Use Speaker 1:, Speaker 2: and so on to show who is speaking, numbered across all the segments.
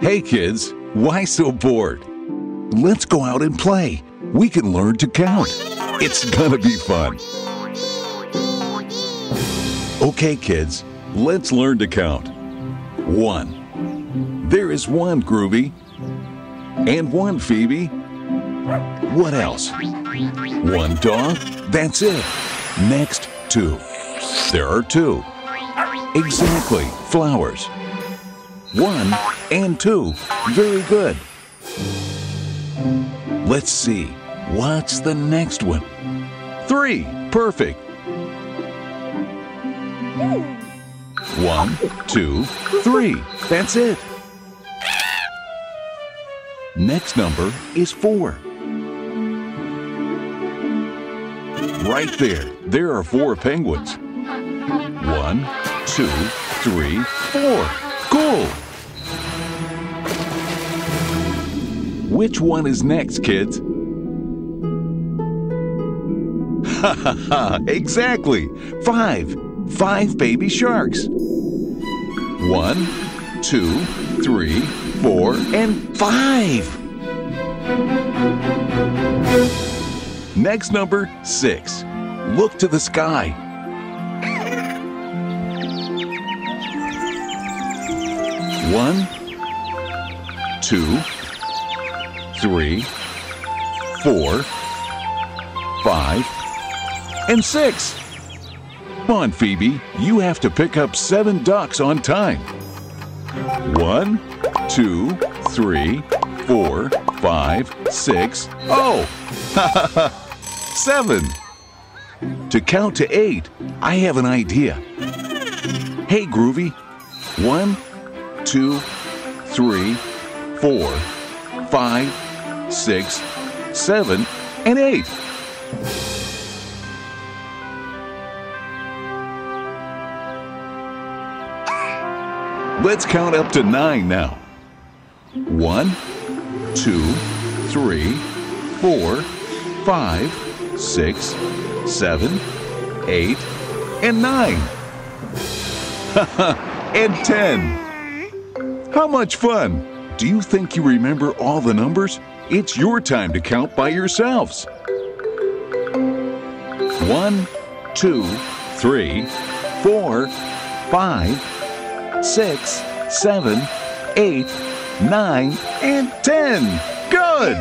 Speaker 1: Hey kids, why so bored? Let's go out and play. We can learn to count. It's gonna be fun. Okay, kids, let's learn to count. One. There is one, Groovy. And one, Phoebe. What else? One dog? That's it. Next, two. There are two. Exactly, flowers. One and two. Very good. Let's see. What's the next one? Three. Perfect. One, two, three. That's it. Next number is four. Right there, there are four penguins. One, two, three, four. Which one is next, kids? Ha ha ha, exactly. Five. Five baby sharks. One, two, three, four, and five. Next number, six. Look to the sky. One, two, three, four, five, and six. Come on, Phoebe. You have to pick up seven ducks on time. One, two, three, four, five, six. Oh, seven. To count to eight, I have an idea. Hey, Groovy. One, two, three, four, five, six, seven, and eight. Let's count up to nine now. One, two, three, four, five, six, seven, eight, and nine. and ten. How much fun! Do you think you remember all the numbers? It's your time to count by yourselves. One, two, three, four, five, six, seven, eight, nine, and ten. Good!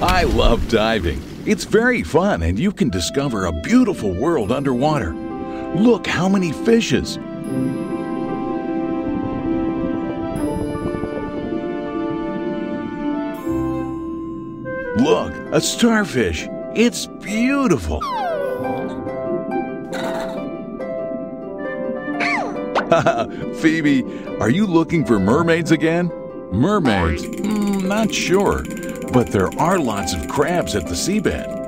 Speaker 1: I love diving. It's very fun and you can discover a beautiful world underwater. Look how many fishes. Look, a starfish. It's beautiful. Phoebe, are you looking for mermaids again? Mermaids? Mm, not sure, but there are lots of crabs at the seabed.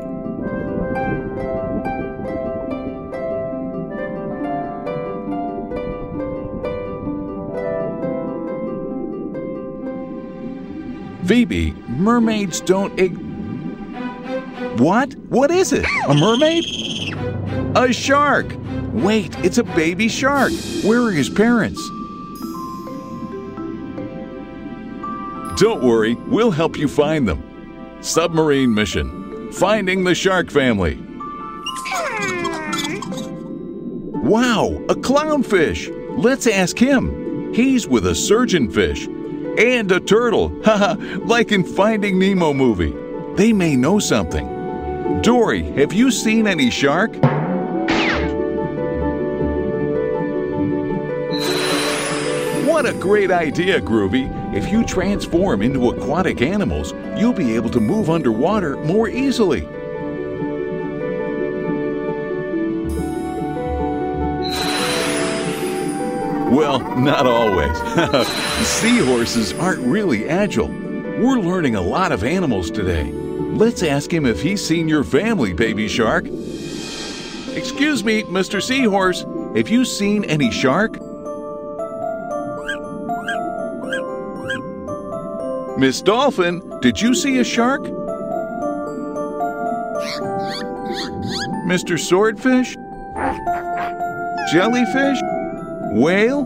Speaker 1: Phoebe, mermaids don't. Ig- what? What is it? A mermaid? A shark! Wait, it's a baby shark. Where are his parents? Don't worry, we'll help you find them. Submarine mission Finding the Shark Family. Wow, a clownfish! Let's ask him. He's with a surgeonfish and a turtle, like in Finding Nemo movie. They may know something. Dory, have you seen any shark? What a great idea, Groovy! If you transform into aquatic animals, you'll be able to move underwater more easily. Well, not always. Seahorses aren't really agile. We're learning a lot of animals today. Let's ask him if he's seen your family, baby shark. Excuse me, Mr. Seahorse, have you seen any shark? Miss Dolphin, did you see a shark? Mr. Swordfish? Jellyfish? Whale?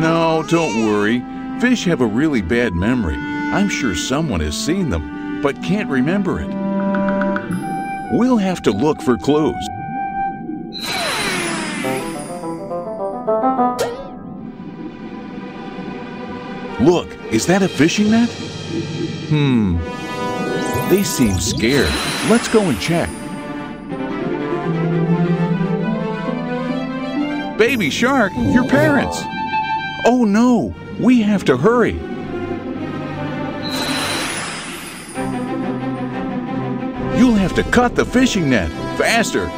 Speaker 1: No, don't worry. Fish have a really bad memory. I'm sure someone has seen them, but can't remember it. We'll have to look for clues. Look, is that a fishing net? Hmm. They seem scared. Let's go and check. Baby shark, your parents. Oh no, we have to hurry. You'll have to cut the fishing net. Faster.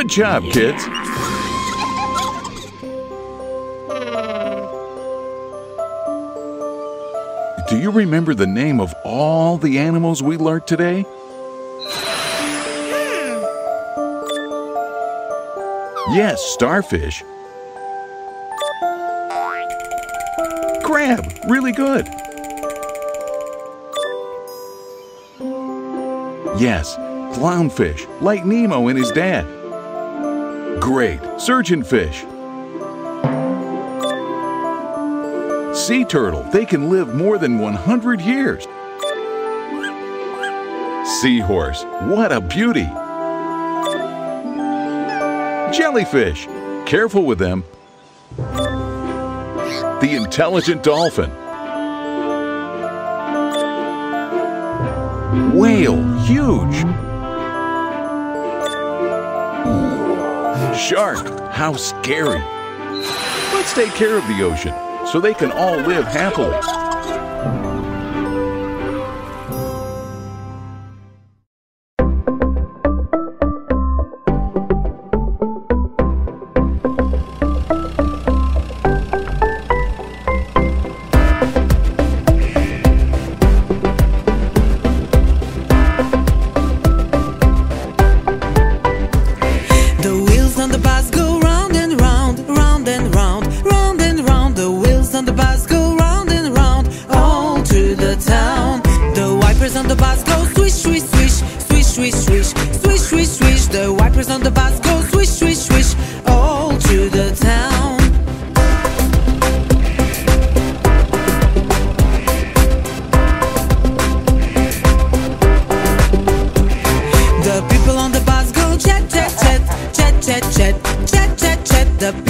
Speaker 1: Good job, kids. Do you remember the name of all the animals we learned today? Hmm. Yes, starfish. Crab, really good. Yes, clownfish, like Nemo and his dad. Great, surgeonfish. Sea turtle, they can live more than 100 years. Seahorse, what a beauty. Jellyfish, careful with them. The intelligent dolphin. Whale, huge. Shark, how scary. Let's take care of the ocean so they can all live happily.
Speaker 2: The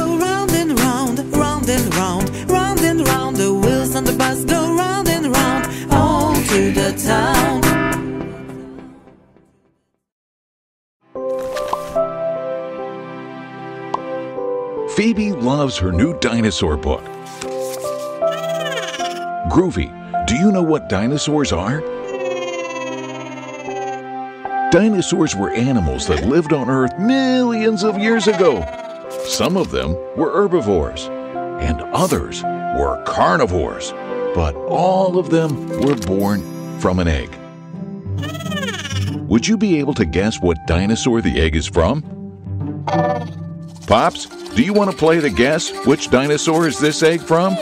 Speaker 1: Phoebe loves her new dinosaur book. Groovy, do you know what dinosaurs are? Dinosaurs were animals that lived on Earth millions of years ago. Some of them were herbivores, and others were carnivores, but all of them were born from an egg. Would you be able to guess what dinosaur the egg is from? Pops, do you want to play the guess? Which dinosaur is this egg from?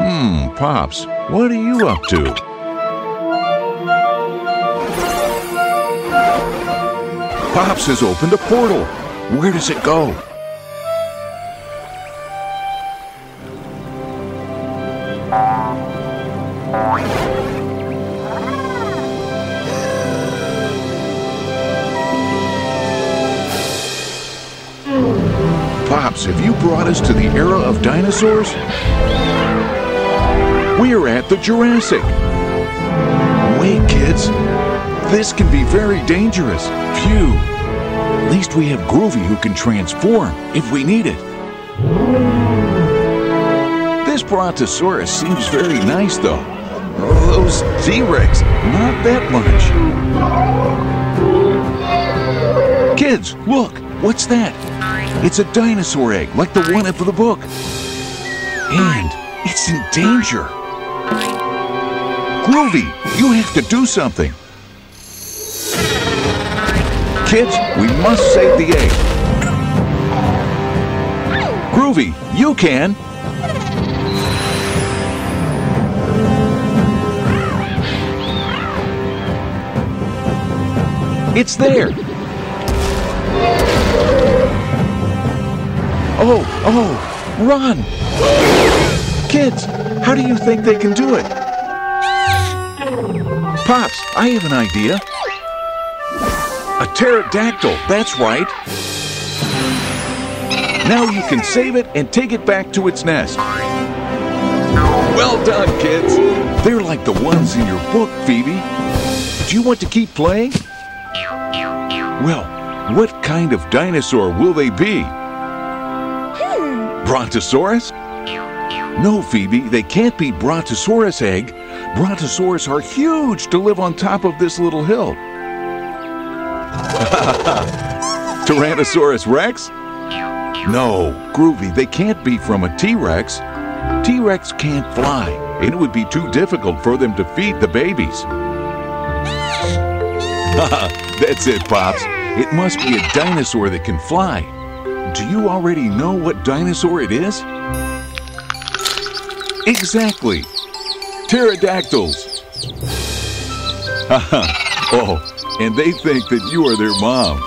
Speaker 1: Hmm, Pops, what are you up to? Pops has opened a portal. Where does it go? Pops, have you brought us to the era of dinosaurs? We are at the Jurassic. Wait, kids. This can be very dangerous. Phew. At least we have Groovy who can transform if we need it. This Brontosaurus seems very nice, though. Those T-Rex, not that much. Kids, look! What's that? It's a dinosaur egg, like the one of the book. And it's in danger. Groovy, you have to do something. Kids, we must save the egg. Groovy, you can. It's there. Oh, oh, run! Kids, how do you think they can do it? Pops, I have an idea. A pterodactyl, that's right. Now you can save it and take it back to its nest. Well done, kids. They're like the ones in your book, Phoebe. Do you want to keep playing? Well, what kind of dinosaur will they be? Brontosaurus? No, Phoebe, they can't be Brontosaurus egg. Brontosaurus are huge to live on top of this little hill. Tyrannosaurus Rex? No, Groovy, they can't be from a T-Rex. T-Rex can't fly, and it would be too difficult for them to feed the babies. That's it, Pops. It must be a dinosaur that can fly. Do you already know what dinosaur it is? Exactly. Pterodactyls. Haha! oh, and they think that you are their mom.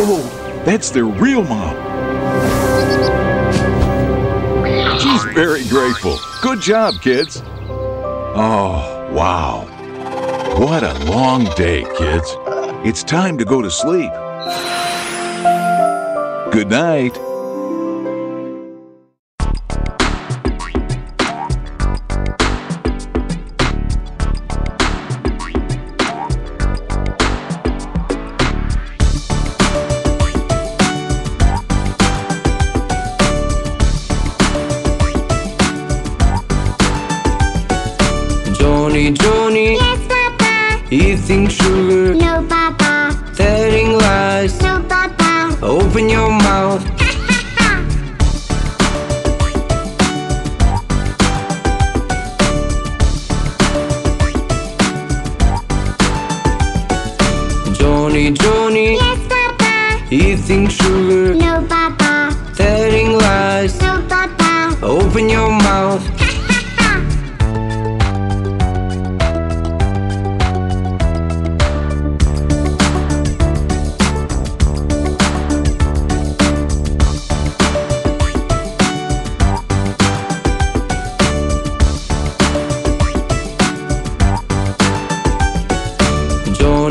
Speaker 1: Oh, that's their real mom. She's very grateful. Good job, kids. Oh, wow. What a long day, kids. It's time to go to sleep. Good night.
Speaker 3: Johnny, Johnny,
Speaker 4: Yes, Papa.
Speaker 3: eating sugar,
Speaker 4: No, Papa.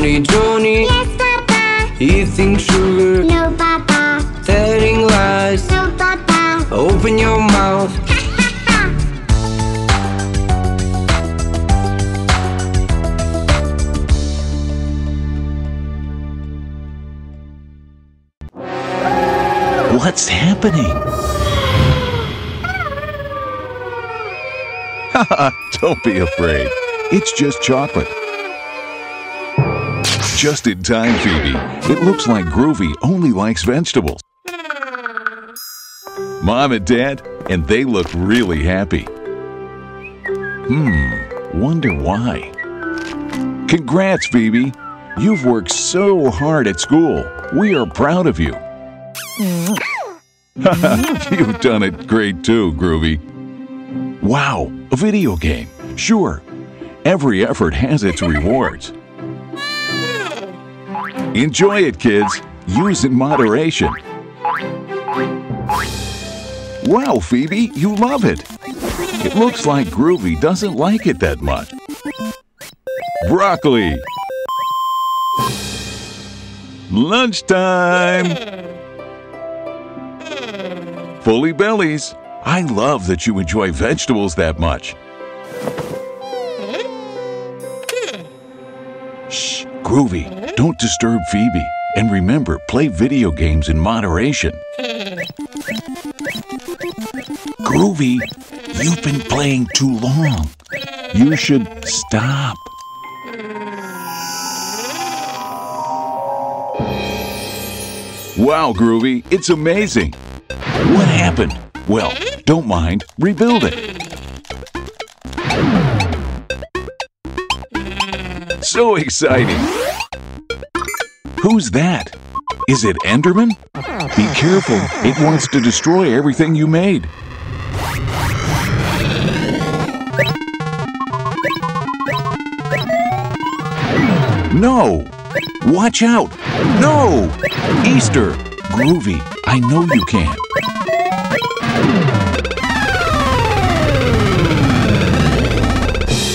Speaker 3: Johnny, Johnny,
Speaker 4: Yes, Papa.
Speaker 3: eating sugar,
Speaker 4: No, Papa.
Speaker 3: telling lies.
Speaker 4: No, Papa.
Speaker 3: Open your mouth,
Speaker 1: What's happening? Don't be afraid. It's just chocolate. Just in time, Phoebe. It looks like Groovy only likes vegetables. Mom and Dad, and they look really happy. Hmm, wonder why. Congrats, Phoebe. You've worked so hard at school. We are proud of you. You've done it great too, Groovy. Wow, a video game. Sure. Every effort has its rewards. Enjoy it, kids. Use in moderation. Wow, Phoebe, you love it. It looks like Groovy doesn't like it that much. Broccoli. Lunchtime. Fully bellies. I love that you enjoy vegetables that much. Shh, Groovy, don't disturb Phoebe. And remember, play video games in moderation. Groovy, you've been playing too long. You should stop. Wow, Groovy, it's amazing. What happened? Well, don't mind, rebuild it. So exciting! Who's that? Is it Enderman? Be careful, it wants to destroy everything you made. No! Watch out! No! Easter! Groovy, I know you can.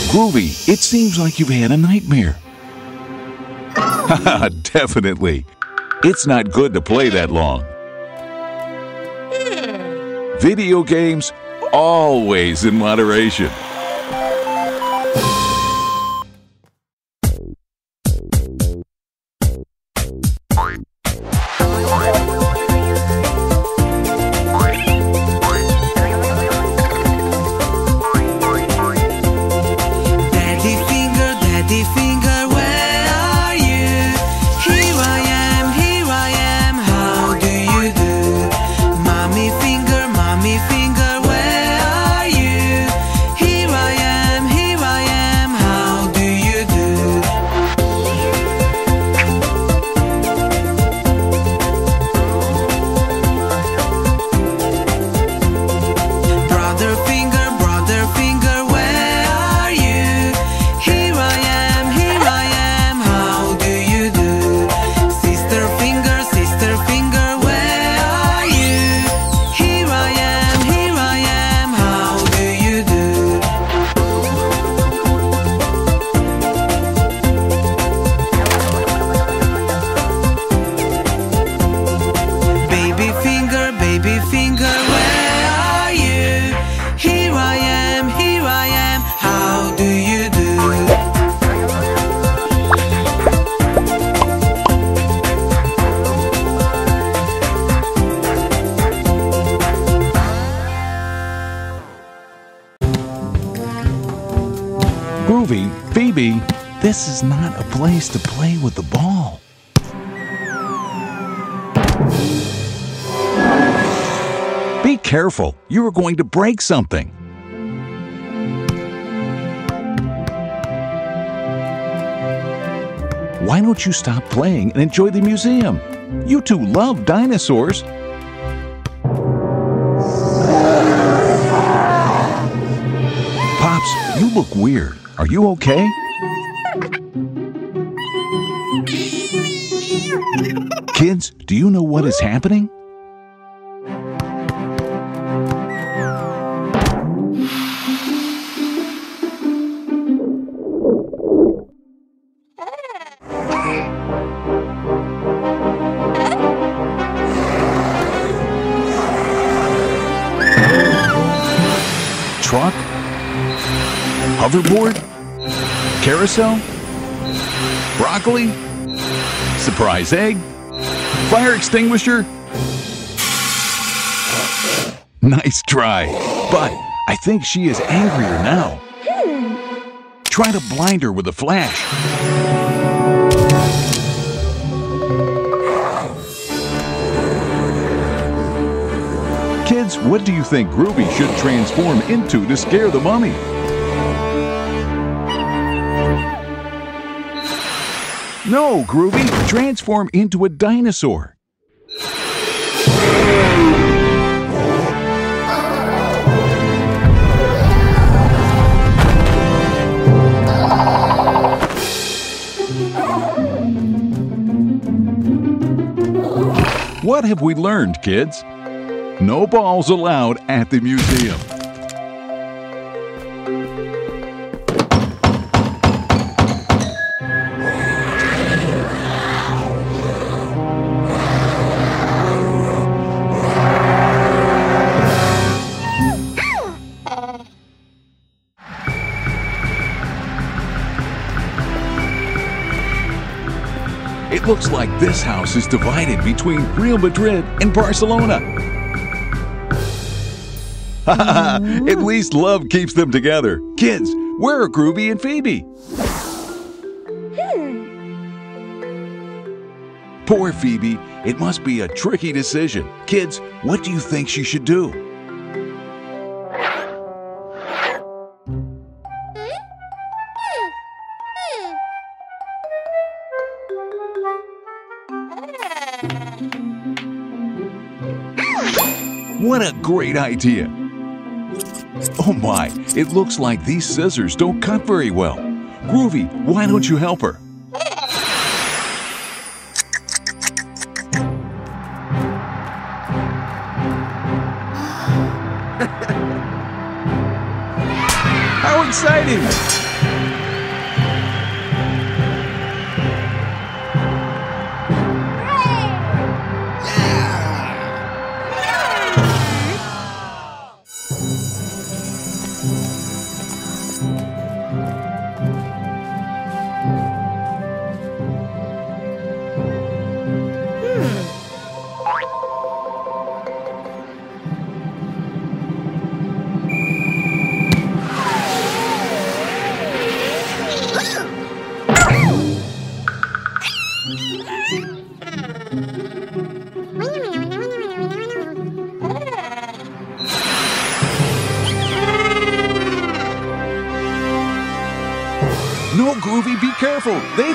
Speaker 1: Groovy, it seems like you've had a nightmare. Definitely. It's not good to play that long. Video games, always in moderation. This is not a place to play with the ball. Be careful, you are going to break something. Why don't you stop playing and enjoy the museum? You two love dinosaurs. Pops, you look weird. Are you okay? Kids, do you know what is happening? Truck? Hoverboard? Carousel? Broccoli? Surprise egg? Fire extinguisher? Nice try, but I think she is angrier now. Try to blind her with a flash. Kids, what do you think Groovy should transform into to scare the mummy? No, Groovy, transform into a dinosaur. What have we learned, kids? No balls allowed at the museum. Looks like this house is divided between Real Madrid and Barcelona. At least love keeps them together. Kids, where are Groovy and Phoebe? Hmm. Poor Phoebe, it must be a tricky decision. Kids, what do you think she should do? What a great idea! Oh my, it looks like these scissors don't cut very well. Groovy, why don't you help her?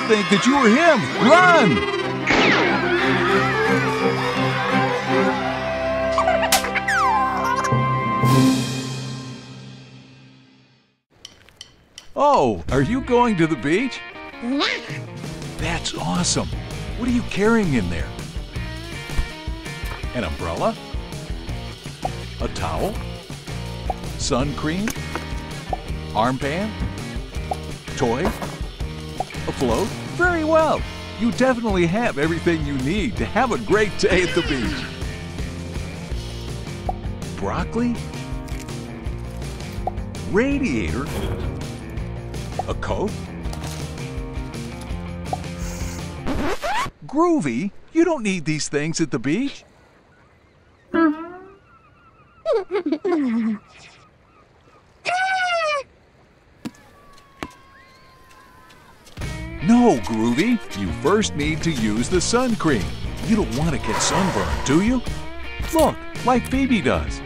Speaker 1: Think that you are him. Run! Oh, are you going to the beach? That's awesome. What are you carrying in there? An umbrella? A towel? Sun cream? Armband? Toy? A float? Very well. You definitely have everything you need to have a great day at the beach. Broccoli? Radiator? A coat? Groovy, you don't need these things at the beach. First need to use the sun cream. You don't want to get sunburned, do you? Look, like Phoebe does.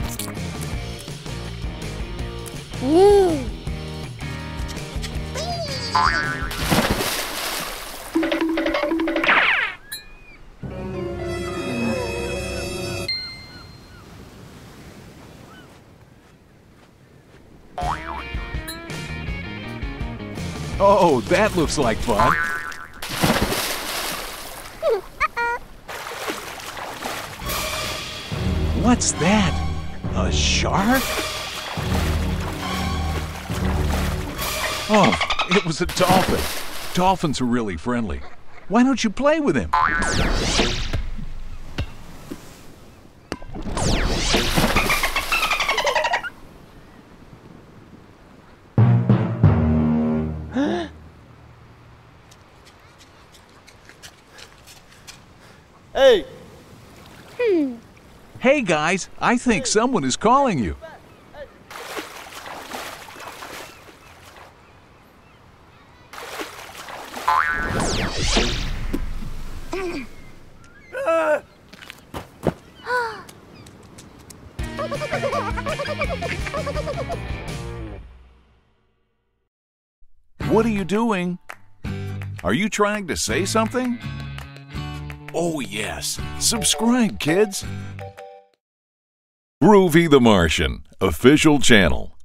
Speaker 1: Oh, that looks like fun. What's that? A shark? Oh, it was a dolphin. Dolphins are really friendly. Why don't you play with him?
Speaker 5: Hey,
Speaker 1: Hey guys, I think someone is calling you. What are you doing? Are you trying to say something? Oh, yes. Subscribe, kids. Groovy the Martian, official channel.